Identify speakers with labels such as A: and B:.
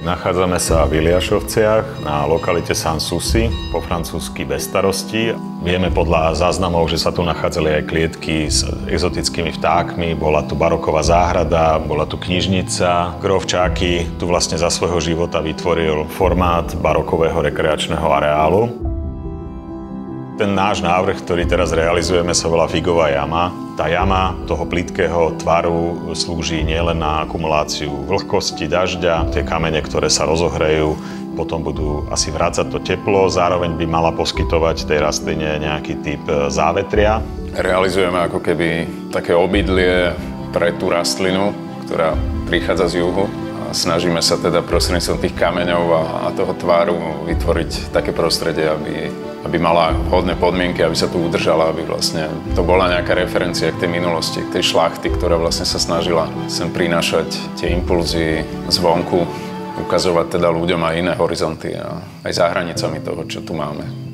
A: Nachádzame sa v Iliašovciach na lokalite Sanssouci, po francúzsky bez starosti. Vieme podľa záznamov, že sa tu nachádzali aj klietky s exotickými vtákmi, bola tu baroková záhrada, bola tu knižnica. Grovčáky tu vlastne za svojho života vytvoril formát barokového rekreačného areálu. Ten náš návrh, ktorý teraz realizujeme, sa volá Figová jama. Tá jama toho plitkého tvaru slúži nielen na akumuláciu vlhkosti, dažďa, tie kamene, ktoré sa rozohrejú, potom budú asi vrácať to teplo, zároveň by mala poskytovať tej rastline nejaký typ e, závetria.
B: Realizujeme ako keby také obydlie pre tú rastlinu, ktorá prichádza z juhu. Snažíme sa teda prostredníctvom tých kameňov a, a toho tváru vytvoriť také prostredie, aby aby mala hodné podmienky, aby sa tu udržala, aby vlastne to bola nejaká referencia k tej minulosti, k tej šlachty, ktorá vlastne sa snažila sem prinášať tie impulzy zvonku, ukazovať teda ľuďom aj iné horizonty a aj za hranicami toho, čo tu máme.